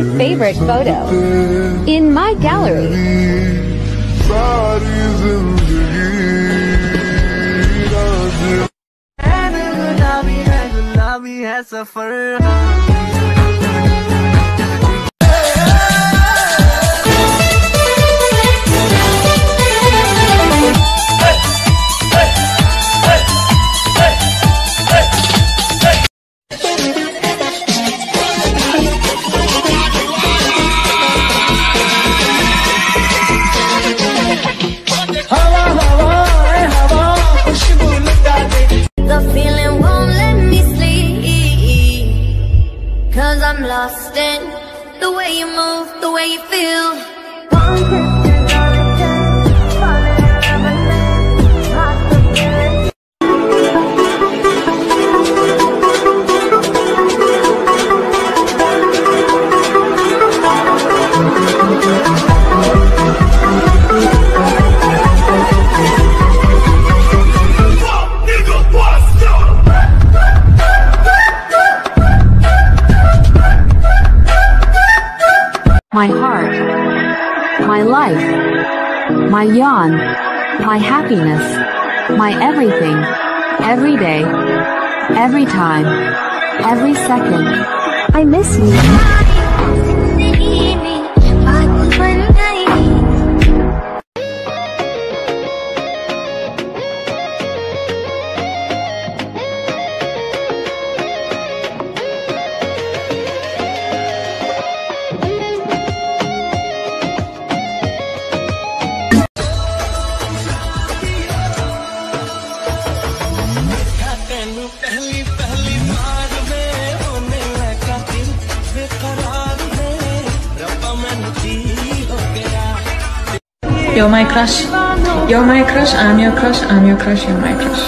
favorite photo in my gallery. सारी जिंदगी राज गुलाबी है गुलाबी है सफर Cause I'm lost in the way you move, the way you feel. My heart, my life, my yawn, my happiness, my everything, every day, every time, every second. I miss you. You're my crush. You're my crush. I'm your crush. I'm your crush. You're my crush.